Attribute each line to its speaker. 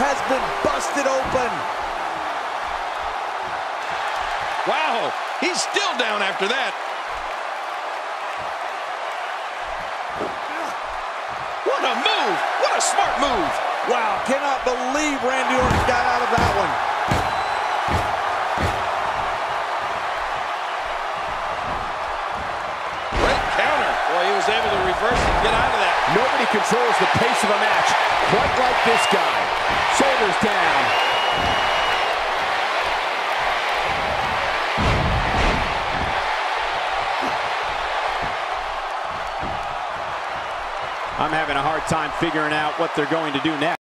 Speaker 1: has been busted open.
Speaker 2: Wow, he's still down after that. What a move! What a smart move!
Speaker 1: Wow, cannot believe Randy Orton got out of that one.
Speaker 2: Great counter. Boy, he was able to reverse and get out of that.
Speaker 3: Nobody controls the pace of a match quite like this guy. Shoulders down. I'm having a hard time figuring out what they're going to do next.